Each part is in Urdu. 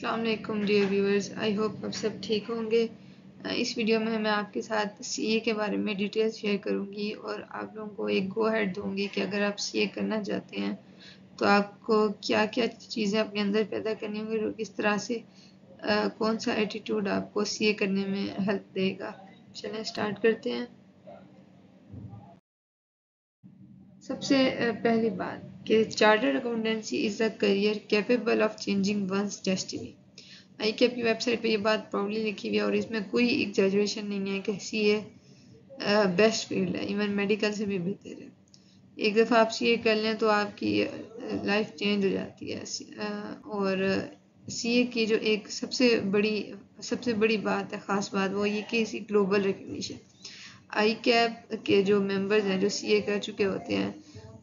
السلام علیکم ڈیئر ویورز، آئی ہوپ آپ سب ٹھیک ہوں گے۔ اس ویڈیو میں میں آپ کے ساتھ سی اے کے بارے میں ڈیٹیل شیئر کروں گی اور آپ لوگوں کو ایک گو ہیڈ دوں گی کہ اگر آپ سی اے کرنا چاہتے ہیں تو آپ کو کیا کیا چیزیں اپنے اندر پیدا کرنی ہوں گی اور کس طرح سے کون سا ایٹیٹیوڈ آپ کو سی اے کرنے میں ہیلپ دے گا۔ چلیں اسٹارٹ کرتے ہیں۔ سب سے پہلی بات کہ chartered accountancy is a career capable of changing one's destiny I کے کی ویب سائٹ پہ یہ بات پراؤڈلی لکھی ہوئی ہے اور اس میں کوئی ایگزیجریشن نہیں ہے کہ سی اے بیسٹ فیلڈ ہے ایون میڈیکل سے بھی بہتر ہے۔ ایک دفعہ آپ سی اے کر لیں تو آپ کی uh, لائف چینج ہو جاتی ہے۔ uh, اور uh, سی اے کی جو ایک سب سے بڑی، سب سے بڑی بات ہے، خاص بات وہ یہ کہ اسی گلوبل ریکگنیشن آئی کیپ کے جو ممبرز ہیں، جو سی اے کر چکے ہوتے ہیں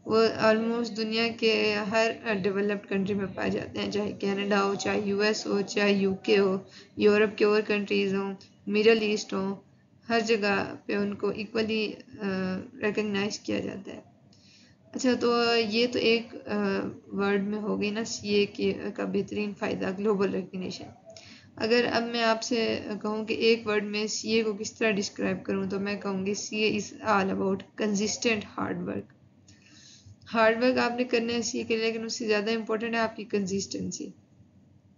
وہ آلموسٹ دنیا کے ہر ڈیولپڈ کنٹری میں پائے جاتے ہیں، چاہے کینیڈا ہو، چاہے یو ایس ہو، چاہے یو کے ہو یورپ کے اور کنٹریز ہوں مڈل ایسٹ ہوں، ہر جگہ پہ ان کو ایکولی ریکگنائز کیا جاتا ہے۔ اچھا تو یہ تو ایک ورڈ میں ہو گئی نا سی اے کے کا بہترین فائدہ گلوبل ریکگنیشن اگر اب میں آپ سے کہوں کہ ایک ورڈ میں سی اے کو کس طرح ڈسکرائب کروں، تو میں کہوں گی C A is all about consistent hard work hard work آپ نے کرنا ہے سی کے لیکن اس سے زیادہ امپورٹنٹ ہے آپ کی کنسسٹنسی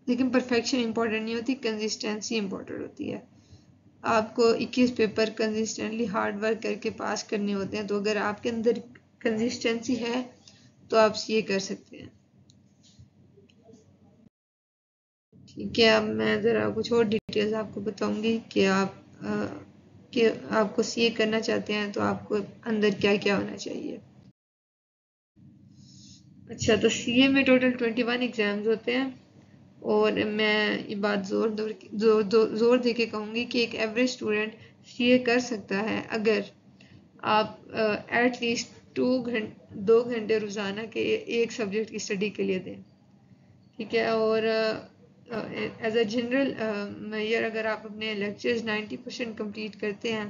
لیکن پرفیکشن امپورٹنٹ نہیں ہوتی کنسسٹنسی امپورٹنٹ ہوتی ہے۔ آپ کو اکیس پیپر کنسسٹنٹلی ہارڈ ورک کر کے پاس کرنے ہوتے ہیں، تو اگر آپ کے اندر کنسسٹنسی ہے، تو آپ سی اے کر سکتے ہیں۔ ٹھیک ہے، اب میں ذرا کچھ اور ڈیٹیلز آپ کو بتاؤں گی کہ آپ کہ آپ کو سی اے کرنا چاہتے ہیں تو آپ کو اندر کیا کیا ہونا چاہیے۔ اچھا تو سی اے میں ٹوٹل ٹوینٹی ون ایگزامز ہوتے ہیں اور میں یہ بات زور زور دے کے کہوں گی کہ ایک ایوریج اسٹوڈنٹ سی اے کر سکتا ہے اگر آپ ایٹ لیسٹ ٹو گھنٹ دو گھنٹے روزانہ کے ایک سبجیکٹ کی اسٹڈی کے لیے دیں۔ ٹھیک ہے؟ اور ایز اے جنرل میئر اگر آپ اپنے لیکچرز نائنٹی پرسینٹ کمپلیٹ کرتے ہیں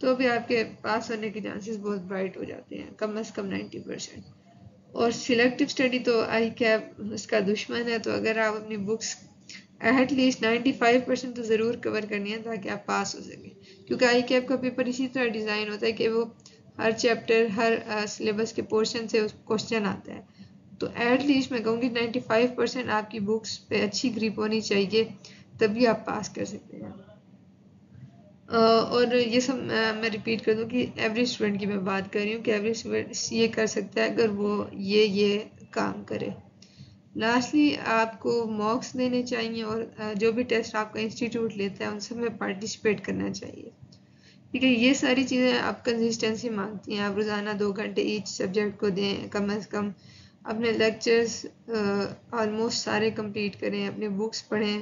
تو بھی آپ کے پاس ہونے کے چانسز بہت برائٹ ہو جاتے ہیں، کم از کم نائنٹی پرسینٹ اور سلیکٹو اسٹڈی تو آئی کیپ اس کا دشمن ہے، تو اگر آپ اپنی books at least ninety five percent تو ضرور کور کرنی ہے تاکہ آپ پاس ہو سکیں۔ کیونکہ آئی کیپ کا پیپر اسی طرح ڈیزائن ہوتا ہے کہ وہ ہر چیپٹر ہر سلیبس کے پورشن سے کوشچن آتا ہے۔ تو ایٹ لیسٹ میں کہوں گی نائنٹی فائیو پرسینٹ آپ کی بکس پہ اچھی گریپ ہونی چاہیے، تبھی آپ پاس کر سکتے ہیں۔ اور یہ سب میں ریپیٹ کر دوں کہ ایوری اسٹوڈنٹ کی میں بات کر رہی ہوں کہ ایوری اسٹوڈنٹ یہ کر سکتا ہے اگر وہ یہ یہ کام کرے۔ لاسٹلی آپ کو مارکس دینے چاہیے اور جو بھی ٹیسٹ آپ کا انسٹیٹیوٹ لیتا ہے، ان سب میں پارٹیسپیٹ کرنا چاہیے۔ ٹھیک ہے، یہ ساری چیزیں آپ کنسسٹنسی مانگتی ہیں۔ آپ روزانہ دو گھنٹے ایچ سبجیکٹ کو دیں، کم از کم اپنے لیکچرز آلموسٹ سارے کمپلیٹ کریں، اپنے بکس پڑھیں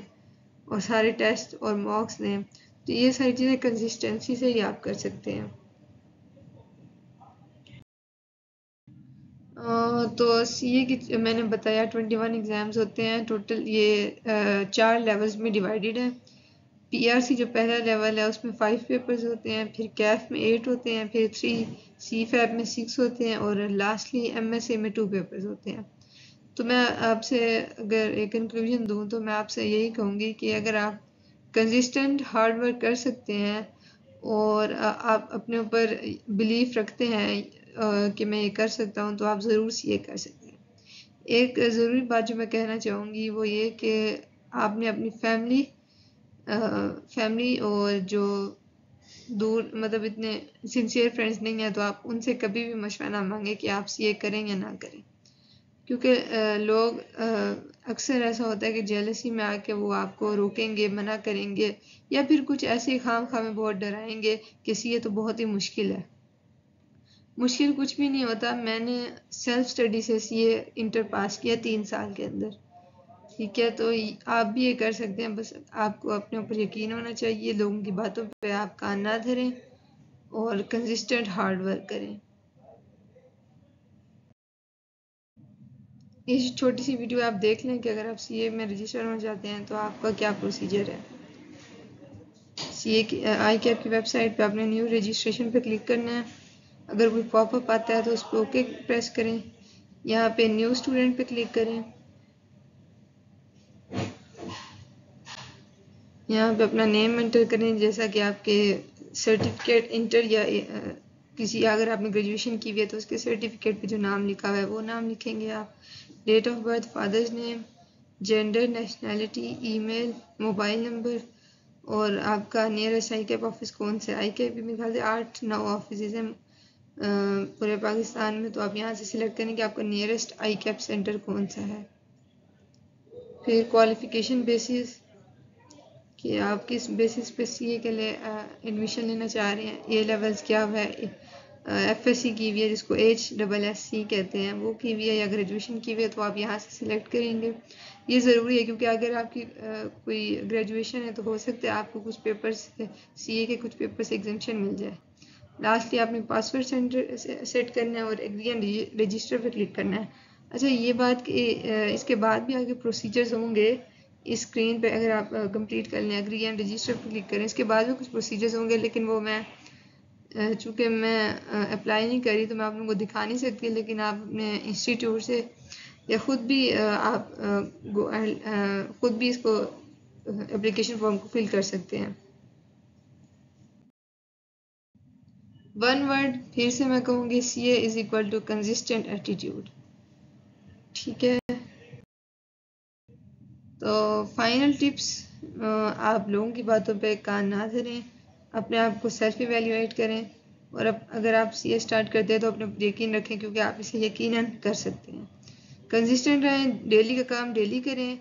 اور سارے ٹیسٹ اور مارکس دیں تو یہ ساری چیزیں کنسسٹنسی سے ہی آپ کر سکتے ہیں۔ تو سی اے میں نے بتایا ٹوینٹی ون ایگزامز ہوتے ہیں ٹوٹل یہ چار لیولز میں ڈیوائیڈیڈ ہے پی آر سی جو پہلا لیول ہے، اس میں فائیو پیپرز ہوتے ہیں، پھر کیف میں ایٹ ہوتے ہیں، پھر تھری سی فیب میں سکس ہوتے ہیں، اور لاسٹلی ایم ایس اے میں ٹو پیپرز ہوتے ہیں۔ تو میں آپ سے اگر ایک کنکلوژن دوں تو میں آپ سے یہی کہوں گی کہ اگر آپ کنسسٹنٹ ہارڈ ورک کر سکتے ہیں اور آپ اپنے اوپر بلیف رکھتے ہیں کہ میں یہ کر سکتا ہوں تو آپ ضرور یہ کر سکتے ہیں۔ ایک ضروری بات جو میں کہنا چاہوں گی وہ یہ کہ آپ نے اپنی فیملی فیملی اور جو دور مطلب اتنے سنسیئر فرینڈس نہیں ہیں تو آپ ان سے کبھی بھی مشورہ نہ مانگیں کہ آپ یہ کریں یا نہ کریں۔ کیونکہ لوگ اکثر ایسا ہوتا ہے کہ جیلسی میں آ کے وہ آپ کو روکیں گے، منع کریں گے، یا پھر کچھ ایسے خام خواہ میں بہت ڈرائیں گے کہ یہ تو بہت ہی مشکل ہے۔ مشکل کچھ بھی نہیں ہوتا۔ میں نے سیلف اسٹڈی سے سی اے انٹر پاس کیا تین سال کے اندر۔ ٹھیک ہے، تو آپ بھی یہ کر سکتے ہیں۔ بس آپ کو اپنے اوپر یقین ہونا چاہیے، لوگوں کی باتوں پہ آپ کان نہ دھریں اور کنسسٹنٹ ہارڈ ورک کریں۔ یہ چھوٹی سی ویڈیو آپ دیکھ لیں کہ اگر آپ سی اے میں رجسٹر ہونا چاہتے ہیں تو آپ کا کیا پروسیجر ہے؟ سی اے آئی کیپ کی ویب سائٹ پہ آپ نے نیو رجسٹریشن پہ کلک کرنا ہے۔ اگر کوئی پاپ اپ آتا ہے تو اس پہ اوکے پریس کریں۔ یہاں پہ نیو اسٹوڈنٹ پہ کلک کریں۔ یہاں پہ اپنا نیم انٹر کریں، جیسا کہ آپ کے سرٹیفکیٹ انٹر یا کسی، اگر آپ نے گریجویشن کی ہوئی ہے تو اس کے سرٹیفکیٹ پہ جو نام لکھا ہوا ہے وہ نام لکھیں گے آپ۔ Date of birth father's name gender nationality email mobile number اور آپ کا نیئرسٹ آئی کیپ آفس کون سے آئی کیپ میرے خیال سے آٹھ نو آفیسز ہیں پورے پاکستان میں، تو آپ یہاں سے سلیکٹ کریں کہ آپ کا نیئرسٹ آئی کیپ سینٹر کون سا ہے۔ پھر کوالیفیکیشن بیسس کہ آپ کس بیسس پہ سی اے کے لیے ایڈمیشن لینا چاہ رہے ہیں اے لیولز کیا ہوا ہے ایف ایس سی کی ہوئی ہے، جس کو ایچ ڈبل ایس سی کہتے ہیں، وہ کی ہوئی ہے یا گریجویشن کی ہوئی ہے، تو آپ یہاں سے سلیکٹ کریں گے۔ یہ ضروری ہے کیونکہ اگر آپ کی کوئی گریجویشن ہے تو ہو سکتا ہے آپ کو کچھ پیپرس سی اے کے کچھ پیپرس ایگزمشن مل جائے۔ لاسٹلی آپ نے پاسورڈ سینٹر سیٹ کرنا ہے اور ایگری رجسٹر پہ کلک کرنا ہے۔ اچھا یہ بات کہ اس کے بعد بھی آگے پروسیجرز ہوں گے۔ اس اسکرین پہ اگر آپ کمپلیٹ کر لیں ایگری اینڈ رجسٹر پہ کلک کریں، اس کے بعد بھی کچھ پروسیجرز ہوں گے، لیکن وہ میں چونکہ میں اپلائی نہیں کری تو میں آپ لوگوں کو دکھا نہیں سکتی، لیکن آپ اپنے انسٹیٹیوٹ سے یا خود بھی آپ خود بھی اس کو اپلیکیشن فارم کو فل کر سکتے ہیں۔ ون ورڈ پھر سے میں کہوں گی C A is equal to consistent attitude ٹھیک ہے۔ تو فائنل ٹپس آپ لوگوں کی باتوں پہ کان نہ دھریں اپنے آپ کو سیلف ایویلیویٹ کریں اور اب اگر آپ سی اے اسٹارٹ کرتے ہیں تو اپنے یقین رکھیں کیونکہ آپ اسے یقیناً کر سکتے ہیں۔ کنسسٹنٹ رہیں ڈیلی کا کام ڈیلی کریں۔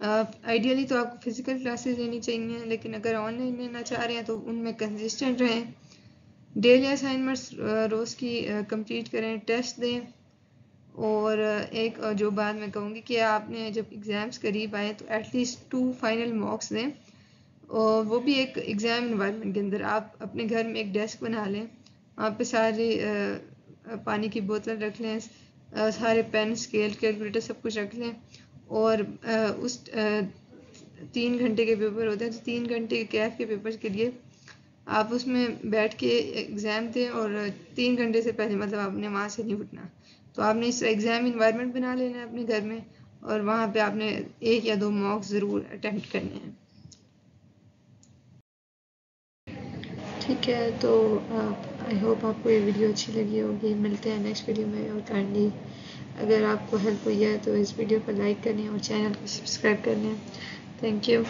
آئیڈیلی تو آپ کو فزیکل کلاسز لینی چاہیے لیکن اگر آن لائن لینا چاہ رہے ہیں تو ان میں کنسسٹنٹ رہیں۔ ڈیلی اسائنمنٹس روز کی کمپلیٹ کریں ٹیسٹ دیں۔ اور ایک جو بات میں کہوں گی کہ آپ نے جب ایگزامس قریب آئے تو at least two final marks دیں۔ وہ بھی ایک ایگزام انوائرمنٹ کے اندر آپ اپنے گھر میں ایک ڈیسک بنا لیں، وہاں پہ سارے پانی کی بوتل رکھ لیں سارے پین اسکیل کیلکولیٹر سب کچھ رکھ لیں اور اس تین گھنٹے کے پیپر ہوتے ہیں، تو تین گھنٹے کے کیف کے پیپر کے لیے آپ اس میں بیٹھ کے ایگزام دیں اور تین گھنٹے سے پہلے مطلب آپ نے وہاں سے نہیں اٹھنا۔ تو آپ نے اس ایگزام انوائرمنٹ بنا لینا ہے اپنے گھر میں اور وہاں پہ آپ نے ایک یا دو مارکس ضرور اٹیمپٹ کرنے ہیں۔ ٹھیک ہے، تو آئی ہوپ آپ کو یہ ویڈیو اچھی لگی ہوگی۔ ملتے ہیں نیکسٹ ویڈیو میں، اور کائنڈلی اگر آپ کو ہیلپ ہوئی ہے تو اس ویڈیو کو لائک کریں اور چینل کو سبسکرائب کریں۔ Thank you